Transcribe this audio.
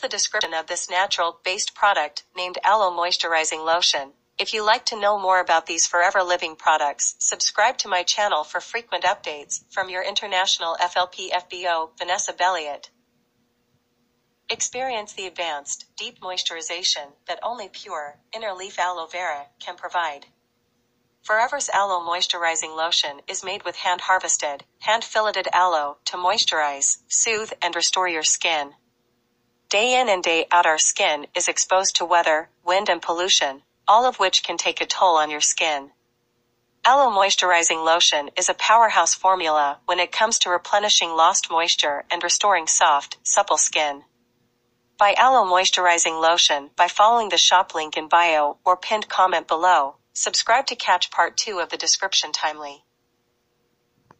the description of this natural-based product, named Aloe Moisturizing Lotion. If you like to know more about these forever living products, subscribe to my channel for frequent updates. From your international FLP FBO, Vanessa Belliot. Experience the advanced, deep moisturization that only pure, inner leaf aloe vera can provide. Forever's Aloe Moisturizing Lotion is made with hand harvested, hand filleted aloe to moisturize, soothe, and restore your skin. Day in and day out, our skin is exposed to weather, wind, and pollution, all of which can take a toll on your skin. Aloe Moisturizing Lotion is a powerhouse formula when it comes to replenishing lost moisture and restoring soft, supple skin. Buy Aloe Moisturizing Lotion by following the shop link in bio or pinned comment below. Subscribe to catch part 2 of the description timely.